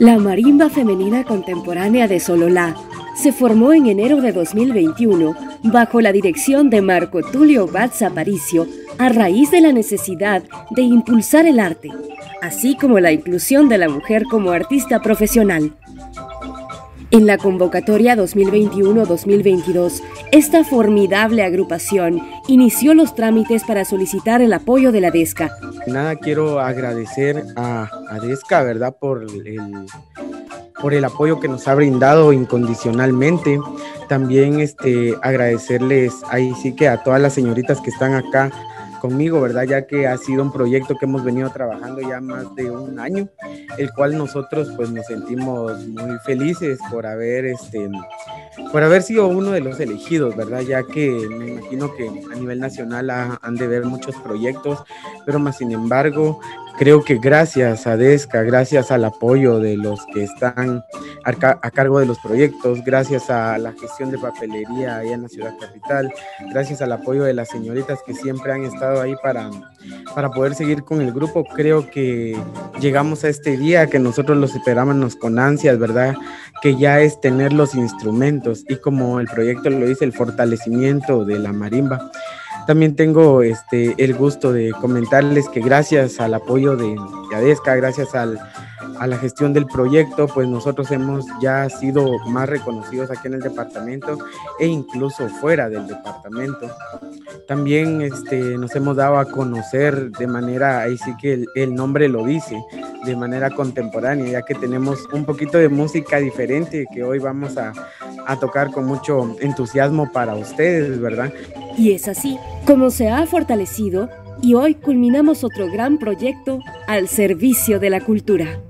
La marimba femenina contemporánea de Sololá se formó en enero de 2021 bajo la dirección de Marco Tulio Batz Aparicio a raíz de la necesidad de impulsar el arte, así como la inclusión de la mujer como artista profesional. En la convocatoria 2021-2022, esta formidable agrupación inició los trámites para solicitar el apoyo de la DESCA. Nada, quiero agradecer a, a DESCA, ¿verdad?, por el, por el apoyo que nos ha brindado incondicionalmente. También este, agradecerles ahí sí que a todas las señoritas que están acá conmigo, ¿verdad? Ya que ha sido un proyecto que hemos venido trabajando ya más de un año, el cual nosotros pues nos sentimos muy felices por haber este por haber sido uno de los elegidos, ¿verdad? Ya que me imagino que a nivel nacional han de ver muchos proyectos, pero más sin embargo, creo que gracias a DESCA, gracias al apoyo de los que están a, cargo de los proyectos, gracias a la gestión de papelería allá en la ciudad capital, gracias al apoyo de las señoritas que siempre han estado ahí para, para poder seguir con el grupo, creo que llegamos a este día que nosotros los esperábamos con ansias, ¿verdad? Que ya es tener los instrumentos y como el proyecto lo dice, el fortalecimiento de la marimba. También tengo este, el gusto de comentarles que gracias al apoyo de Yadesca, gracias al, a la gestión del proyecto, pues nosotros hemos ya sido más reconocidos aquí en el departamento e incluso fuera del departamento. También este, nos hemos dado a conocer de manera, ahí sí que el, nombre lo dice, de manera contemporánea, ya que tenemos un poquito de música diferente que hoy vamos a, a tocar con mucho entusiasmo para ustedes, ¿verdad? Y es así como se ha fortalecido y hoy culminamos otro gran proyecto al servicio de la cultura.